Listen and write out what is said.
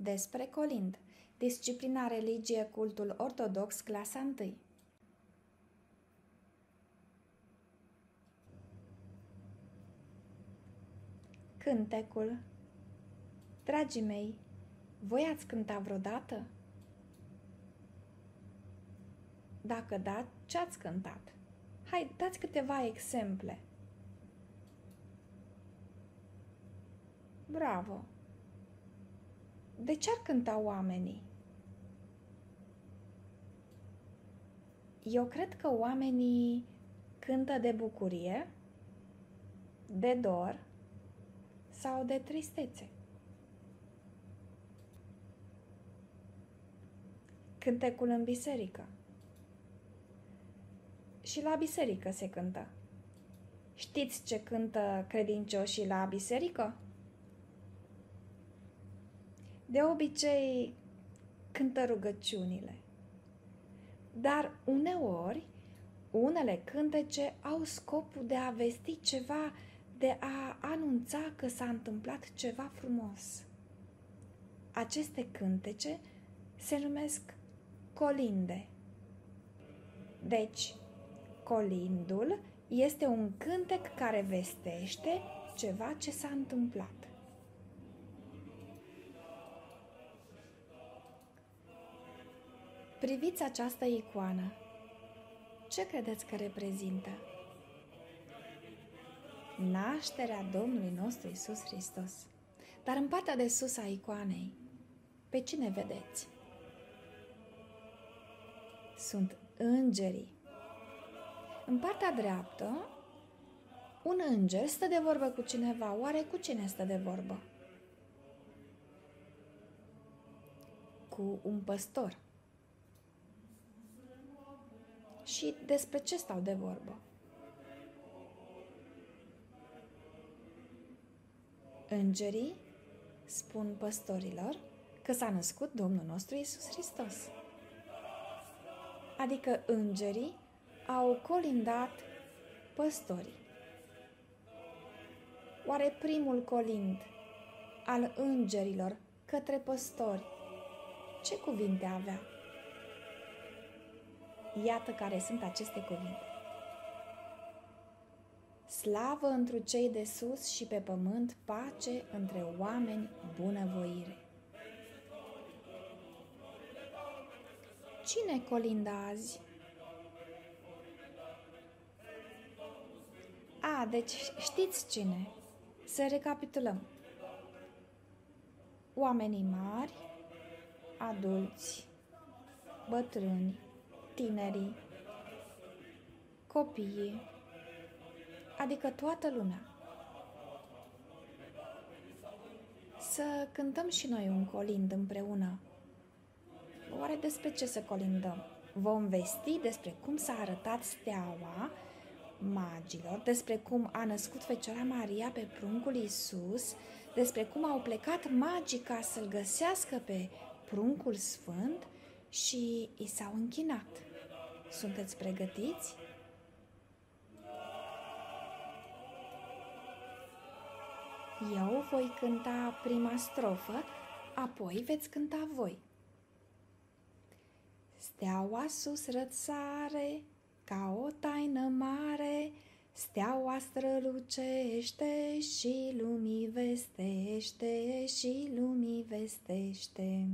Despre colind. Disciplina religie cultul ortodox, clasa 1. Cântecul Dragii mei, voi ați cântat vreodată? Dacă da, ce ați cântat? Hai, dați câteva exemple. Bravo! De ce ar cânta oamenii? Eu cred că oamenii cântă de bucurie, de dor sau de tristețe. Cântecul în biserică. Și la biserică se cântă. Știți ce cântă credincioșii la biserică? De obicei cântă rugăciunile. Dar uneori, unele cântece au scopul de a vesti ceva, de a anunța că s-a întâmplat ceva frumos. Aceste cântece se numesc colinde. Deci, colindul este un cântec care vestește ceva ce s-a întâmplat. Priviți această icoană. Ce credeți că reprezintă? Nașterea Domnului nostru Isus Hristos. Dar în partea de sus a icoanei, pe cine vedeți? Sunt îngerii. În partea dreaptă, un înger stă de vorbă cu cineva. Oare cu cine stă de vorbă? Cu un păstor. Și despre ce stau de vorbă. Îngerii spun păstorilor că s-a născut Domnul nostru Isus Hristos. Adică îngerii au colindat păstorii. Oare primul colind al îngerilor către păstori ce cuvinte avea? Iată care sunt aceste cuvinte. Slavă întru cei de sus și pe pământ, pace între oameni, bunăvoire. Cine colinda azi? A, deci știți cine. Să recapitulăm. Oamenii mari, adulți, bătrâni, tinerii, copiii, adică toată lumea. Să cântăm și noi un colind împreună. Oare despre ce să colindăm? Vom vesti despre cum s-a arătat steaua magilor, despre cum a născut Fecioara Maria pe pruncul Iisus, despre cum au plecat magii ca să-l găsească pe pruncul sfânt și i s-au închinat. Sunteți pregătiți? Eu voi cânta prima strofă, apoi veți cânta voi. Steaua sus rățare, ca o taină mare, Steaua strălucește și lumii vestește, și lumii vestește.